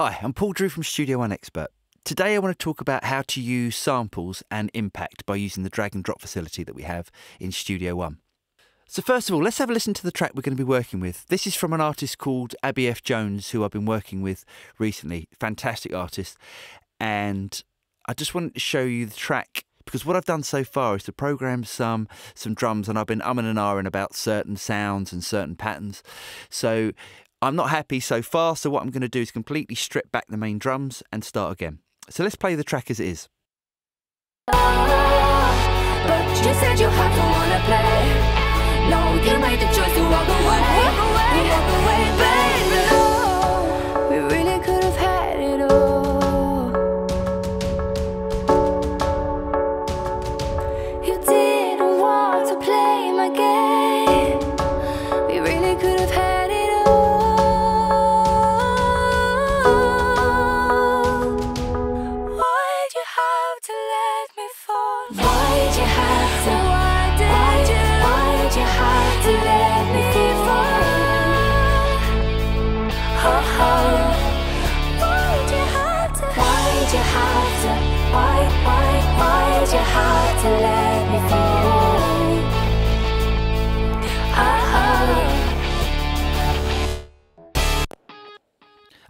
Hi, I'm Paul Drew from Studio One Expert. Today I want to talk about how to use samples and impact by using the drag and drop facility that we have in Studio One. So first of all, let's have a listen to the track we're going to be working with. This is from an artist called Abby F. Jones, who I've been working with recently. Fantastic artist. And I just wanted to show you the track because what I've done so far is to program some some drums and I've been umming and ahhing about certain sounds and certain patterns. So I'm not happy so far, so what I'm going to do is completely strip back the main drums and start again. So let's play the track as it is. But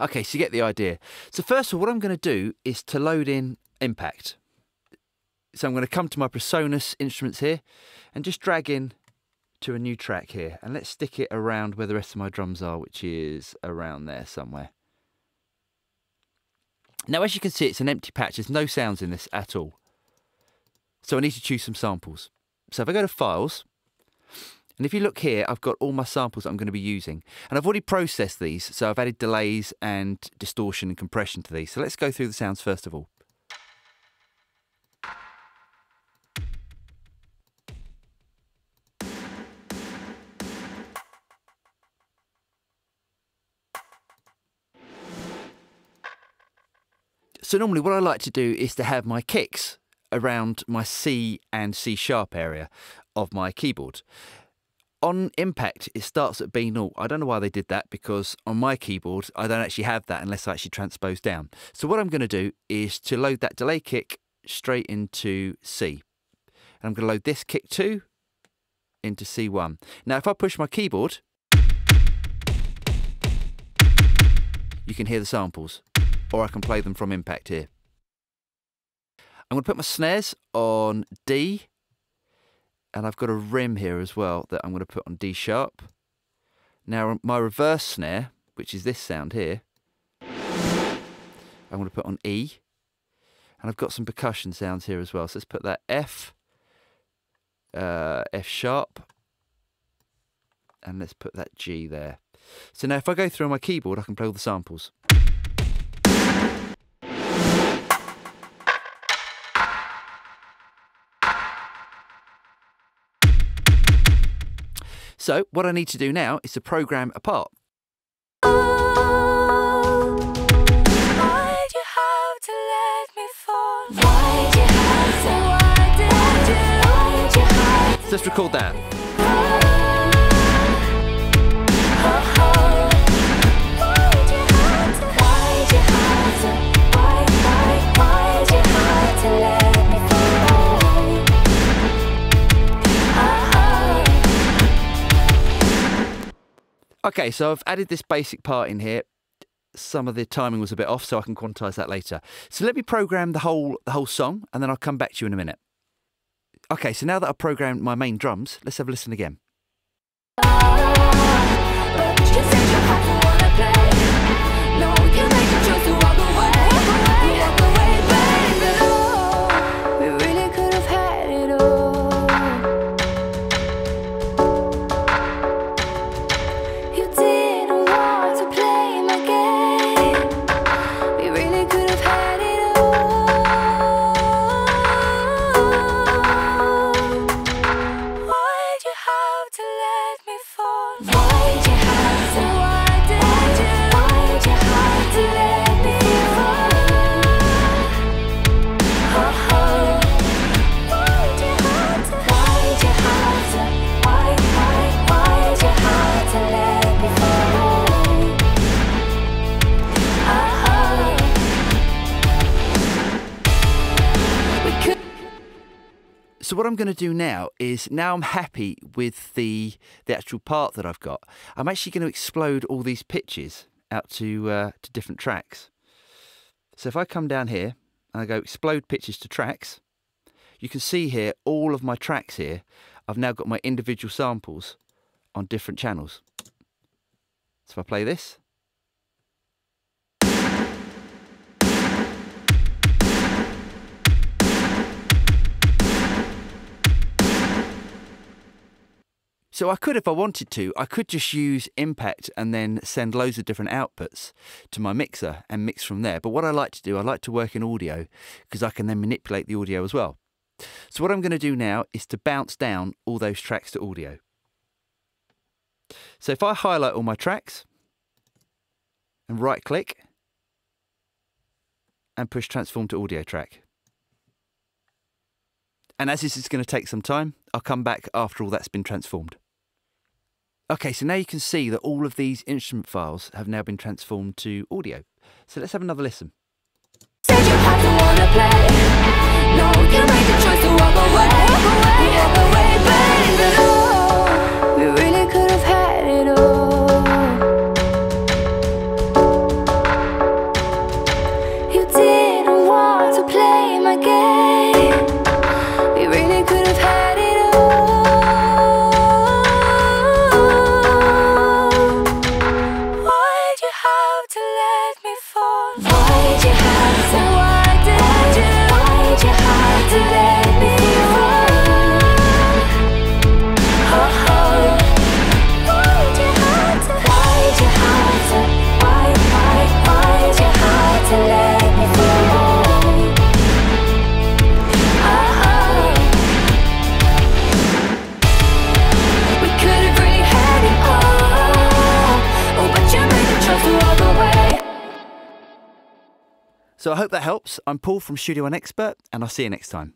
Okay, so you get the idea. So first of all, what I'm going to do is to load in Impact. So I'm going to come to my Presonus instruments here and just drag in to a new track here. And let's stick it around where the rest of my drums are, which is around there somewhere. Now, as you can see, it's an empty patch. There's no sounds in this at all. So I need to choose some samples. So if I go to Files, and if you look here, I've got all my samples that I'm going to be using. And I've already processed these, so I've added delays and distortion and compression to these. So let's go through the sounds first of all. So normally what I like to do is to have my kicks around my C and C sharp area of my keyboard. On impact, it starts at B naught. I don't know why they did that because on my keyboard, I don't actually have that unless I actually transpose down. So what I'm going to do is to load that delay kick straight into C. And I'm going to load this kick too into C1. Now, if I push my keyboard, you can hear the samples, or I can play them from impact here. I'm going to put my snares on D, and I've got a rim here as well that I'm going to put on D sharp. Now, my reverse snare, which is this sound here, I'm going to put on E, and I've got some percussion sounds here as well. So let's put that F, uh, F sharp, and let's put that G there. So now if I go through on my keyboard, I can play all the samples. So what I need to do now is to program a part. Why'd you have to let Okay, so I've added this basic part in here. Some of the timing was a bit off, so I can quantize that later. So let me program the whole the whole song, and then I'll come back to you in a minute. Okay, so now that I've programmed my main drums, let's have a listen again. To let me fall? What I'm going to do now is now I'm happy with the the actual part that I've got. I'm actually going to explode all these pitches out to uh, to different tracks. So if I come down here and I go explode pitches to tracks, you can see here all of my tracks here. I've now got my individual samples on different channels. So if I play this, So I could, if I wanted to, I could just use Impact and then send loads of different outputs to my mixer and mix from there. But what I like to do, I like to work in audio because I can then manipulate the audio as well. So what I'm going to do now is to bounce down all those tracks to audio. So if I highlight all my tracks and right click and push transform to audio track. And as this is going to take some time, I'll come back after all that's been transformed. Okay, so now you can see that all of these instrument files have now been transformed to audio. So let's have another listen. So I hope that helps. I'm Paul from Studio One Expert, and I'll see you next time.